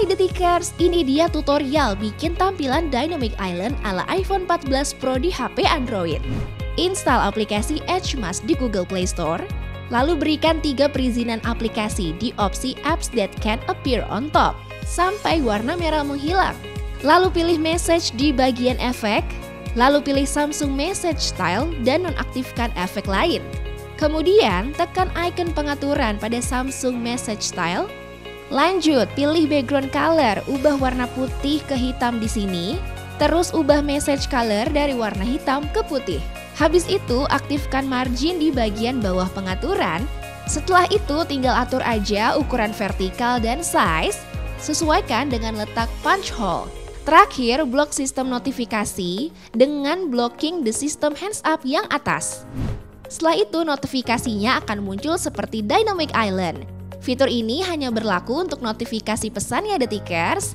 Hai Detikers, ini dia tutorial bikin tampilan Dynamic Island ala iPhone 14 Pro di HP Android. Install aplikasi Edgemask di Google Play Store, lalu berikan tiga perizinan aplikasi di opsi Apps that can appear on top, sampai warna merah menghilang. Lalu pilih Message di bagian efek, lalu pilih Samsung Message Style dan nonaktifkan efek lain. Kemudian, tekan icon pengaturan pada Samsung Message Style Lanjut, pilih background color, ubah warna putih ke hitam di sini, terus ubah message color dari warna hitam ke putih. Habis itu, aktifkan margin di bagian bawah pengaturan. Setelah itu, tinggal atur aja ukuran vertikal dan size, sesuaikan dengan letak punch hole. Terakhir, blok sistem notifikasi dengan blocking the system hands up yang atas. Setelah itu, notifikasinya akan muncul seperti Dynamic Island. Fitur ini hanya berlaku untuk notifikasi pesan ya detikers.